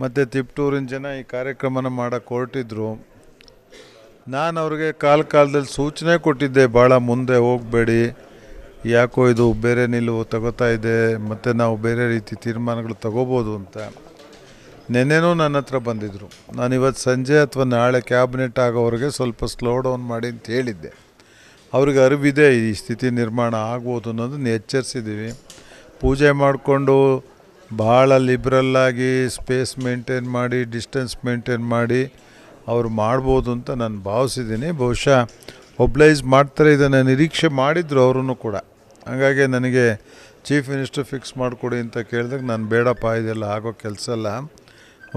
ಮತ್ತು ತಿಪ್ಟೂರಿನ ಜನ ಈ ಕಾರ್ಯಕ್ರಮನ ಮಾಡೋಕ್ಕೆ ಹೊರಟಿದ್ರು ನಾನು ಅವ್ರಿಗೆ ಕಾಲ ಕಾಲದಲ್ಲಿ ಸೂಚನೆ ಕೊಟ್ಟಿದ್ದೆ ಭಾಳ ಮುಂದೆ ಹೋಗಬೇಡಿ. ಯಾಕೋ ಇದು ಬೇರೆ ನಿಲುವು ತಗೋತಾ ಇದೆ, ಮತ್ತು ನಾವು ಬೇರೆ ರೀತಿ ತೀರ್ಮಾನಗಳು ತಗೋಬೋದು ಅಂತ. ನೆನ್ನೆನೂ ನನ್ನ ಹತ್ರ ಬಂದಿದ್ದರು ನಾನು ಇವತ್ತು ಸಂಜೆ ಅಥವಾ ನಾಳೆ ಕ್ಯಾಬಿನೆಟ್ ಆಗೋವ್ರಿಗೆ ಸ್ವಲ್ಪ ಸ್ಲೋ ಡೌನ್ ಮಾಡಿ ಅಂತ ಹೇಳಿದ್ದೆ. ಅವ್ರಿಗೆ ಅರಿವಿದೆ ಈ ಸ್ಥಿತಿ ನಿರ್ಮಾಣ ಆಗ್ಬೋದು ಅನ್ನೋದನ್ನು ಎಚ್ಚರಿಸಿದ್ದೀವಿ ಪೂಜೆ ಮಾಡಿಕೊಂಡು ಭಾಳ ಲಿಬ್ರಲ್ಲಾಗಿ ಸ್ಪೇಸ್ ಮೇಂಟೈನ್ ಮಾಡಿ ಡಿಸ್ಟೆನ್ಸ್ ಮೇಂಟೈನ್ ಮಾಡಿ ಅವರು ಮಾಡ್ಬೋದು ಅಂತ ನಾನು ಭಾವಿಸಿದ್ದೀನಿ. ಬಹುಶಃ ಒಬ್ಲೈಸ್ ಮಾಡ್ತಾರೆ, ಇದನ್ನು ನಿರೀಕ್ಷೆ ಮಾಡಿದ್ರು ಅವರೂ ಕೂಡ. ಹಾಗಾಗಿ ನನಗೆ ಚೀಫ್ ಮಿನಿಸ್ಟರ್ ಫಿಕ್ಸ್ ಮಾಡಿಕೊಡಿ ಅಂತ ಕೇಳಿದಾಗ ನಾನು ಬೇಡಪ್ಪ, ಇದೆಲ್ಲ ಆಗೋ ಕೆಲಸ ಅಲ್ಲ.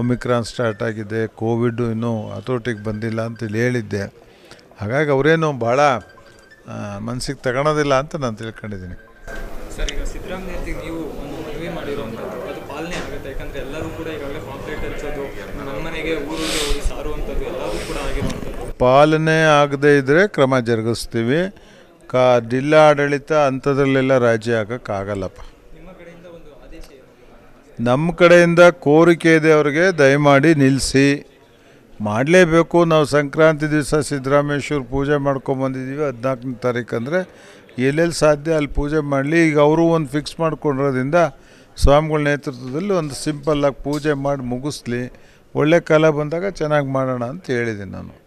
ಒಮಿಕ್ರಾನ್ ಸ್ಟಾರ್ಟ್ ಆಗಿದೆ ಕೋವಿಡ್ಡು ಇನ್ನೂ ಹತೋಟಿಗೆ ಬಂದಿಲ್ಲ ಅಂತೇಳಿ ಹೇಳಿದ್ದೆ. ಹಾಗಾಗಿ ಅವರೇನು ಭಾಳ ಮನಸ್ಸಿಗೆ ತಗೊಳೋದಿಲ್ಲ ಅಂತ ನಾನು ತಿಳ್ಕೊಂಡಿದ್ದೀನಿ. ಈಗ ಸಿದ್ದರಾಮಯ್ಯ ನೀವು ಒಂದು ಮನವಿ ಮಾಡಿರುವಂಥದ್ದು ಅದು ಪಾಲನೆ ಆಗುತ್ತೆ. ಯಾಕಂದರೆ ಎಲ್ಲರೂ ಕೂಡ ಈಗಾಗಲೇ ಕಾಂಪ್ಲೇಟ್ ಹಚ್ಚೋದು ನಮ್ಮ ಮನೆಗೆ ಊರಿಗೆ ಹೋಗಿ ಸಾರುವಂಥದ್ದು ಎಲ್ಲರೂ ಕೂಡ ಆಗಿರುವಂಥದ್ದು. ಪಾಲನೆ ಆಗದೇ ಇದ್ದರೆ ಕ್ರಮ ಜರುಗಿಸ್ತೀವಿ. ಕಾ ಜಿಲ್ಲಾಡಳಿತ ಅಂಥದ್ರಲ್ಲೆಲ್ಲ ರಾಜಿ ಆಗೋಕ್ಕಾಗಲ್ಲಪ್ಪ. ನಮ್ಮ ಕಡೆಯಿಂದ ಕೋರಿಕೆ ಇದೆ ಅವ್ರಿಗೆ ದಯಮಾಡಿ ನಿಲ್ಲಿಸಿ ಮಾಡಲೇಬೇಕು. ನಾವು ಸಂಕ್ರಾಂತಿ ದಿವಸ ಸಿದ್ದರಾಮೇಶ್ವರ ಪೂಜೆ ಮಾಡ್ಕೊಂಬಂದಿದ್ದೀವಿ. ಹದಿನಾಲ್ಕನೇ ತಾರೀಕು ಅಂದರೆ ಎಲ್ಲೆಲ್ಲಿ ಸಾಧ್ಯ ಅಲ್ಲಿ ಪೂಜೆ ಮಾಡಲಿ. ಈಗ ಅವರು ಒಂದು ಫಿಕ್ಸ್ ಮಾಡ್ಕೊಂಡಿರೋದ್ರಿಂದ ಸ್ವಾಮಿಗಳ ನೇತೃತ್ವದಲ್ಲಿ ಒಂದು ಸಿಂಪಲ್ಲಾಗಿ ಪೂಜೆ ಮಾಡಿ ಮುಗಿಸ್ಲಿ. ಒಳ್ಳೆ ಕಾಲ ಬಂದಾಗ ಚೆನ್ನಾಗಿ ಮಾಡೋಣ ಅಂತ ಹೇಳಿದ್ದೀನಿ ನಾನು.